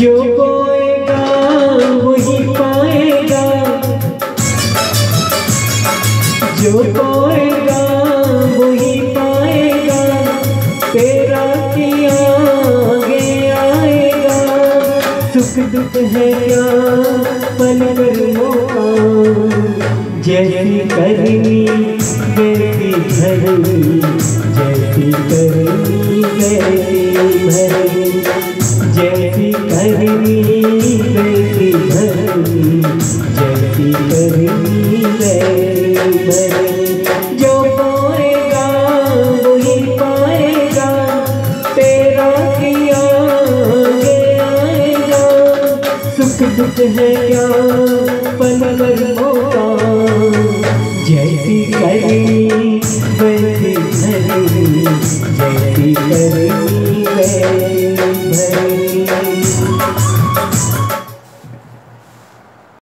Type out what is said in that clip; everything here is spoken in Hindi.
जो जो पाएगा। तेरा किया सुख दुख है क्या पल कर मौका जैसी करनी, वैसी भरनी, जैसी करनी, वैसी भरनी। सुख है क्या पल पर मौका जैसी करी जैसी करी वैसी भरनी